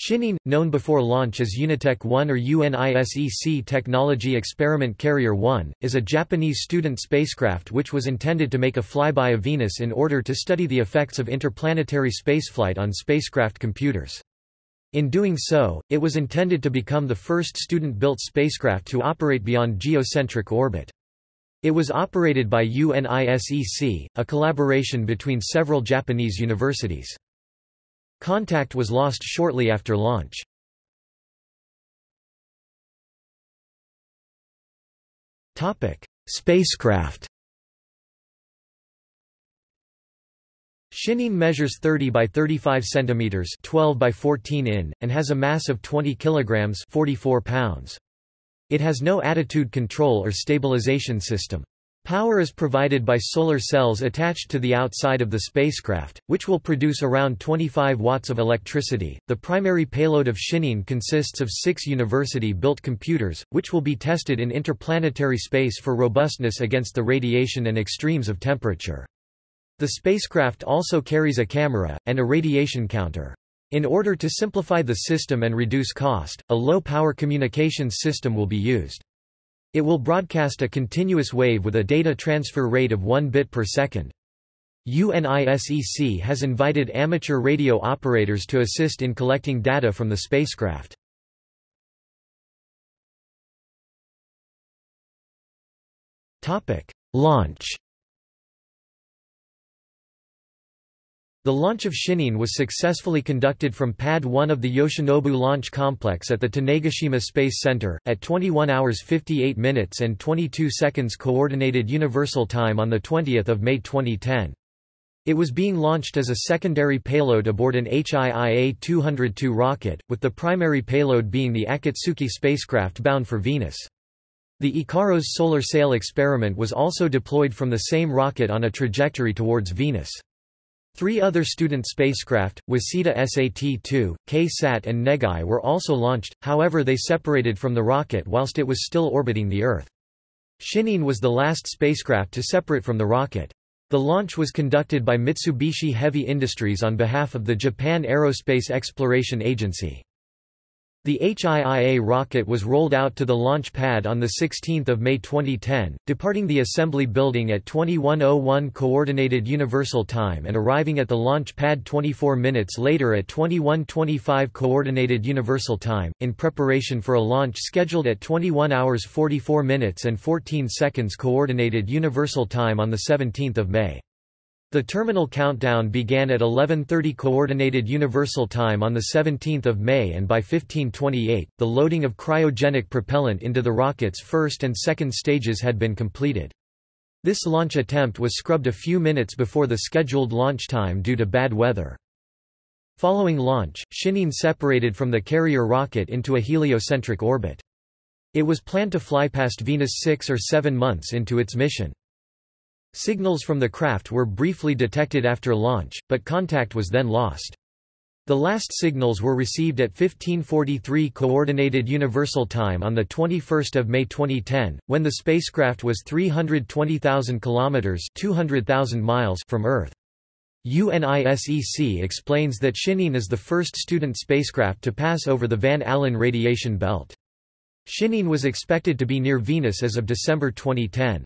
Shin'en, known before launch as UNITEC-1 or UNISEC Technology Experiment Carrier 1, is a Japanese student spacecraft which was intended to make a flyby of Venus in order to study the effects of interplanetary spaceflight on spacecraft computers. In doing so, it was intended to become the first student-built spacecraft to operate beyond geocentric orbit. It was operated by UNISEC, a collaboration between several Japanese universities. Contact was lost shortly after launch. Spacecraft Shin'en measures 30 by 35 centimeters, 12 by 14 in, and has a mass of 20 kilograms, 44 pounds. It has no attitude control or stabilization system. Power is provided by solar cells attached to the outside of the spacecraft, which will produce around 25 watts of electricity. The primary payload of Shin'en consists of six university built computers, which will be tested in interplanetary space for robustness against the radiation and extremes of temperature. The spacecraft also carries a camera, and a radiation counter. In order to simplify the system and reduce cost, a low-power communications system will be used. It will broadcast a continuous wave with a data transfer rate of 1 bit per second. UNISEC has invited amateur radio operators to assist in collecting data from the spacecraft. Launch The launch of Shin'en was successfully conducted from Pad 1 of the Yoshinobu Launch Complex at the Tanegashima Space Center, at 21 hours 58 minutes and 22 seconds Coordinated Universal Time on 20 May 2010. It was being launched as a secondary payload aboard an H-IIA 202 rocket, with the primary payload being the Akatsuki spacecraft bound for Venus. The IKAROS solar sail experiment was also deployed from the same rocket on a trajectory towards Venus. Three other student spacecraft, Waseda SAT-2, K-SAT and Negai were also launched, however they separated from the rocket whilst it was still orbiting the Earth. Shin'en was the last spacecraft to separate from the rocket. The launch was conducted by Mitsubishi Heavy Industries on behalf of the Japan Aerospace Exploration Agency. The H-IIA rocket was rolled out to the launch pad on 16 May 2010, departing the assembly building at 2101 Coordinated Universal Time and arriving at the launch pad 24 minutes later at 2125 Coordinated Universal Time, in preparation for a launch scheduled at 21 hours 44 minutes and 14 seconds Coordinated Universal Time on 17 May. The terminal countdown began at 11.30 Coordinated Universal Time on 17 May and by 1528, the loading of cryogenic propellant into the rocket's first and second stages had been completed. This launch attempt was scrubbed a few minutes before the scheduled launch time due to bad weather. Following launch, Shin'en separated from the carrier rocket into a heliocentric orbit. It was planned to fly past Venus six or seven months into its mission. Signals from the craft were briefly detected after launch, but contact was then lost. The last signals were received at 1543 Coordinated Universal Time on 21 May 2010, when the spacecraft was 320,000 kilometers (200,000 miles) from Earth. UNISEC explains that Shin'en is the first student spacecraft to pass over the Van Allen radiation belt. Shin'en was expected to be near Venus as of December 2010.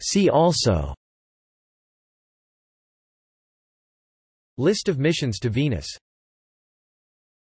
See also. List of missions to Venus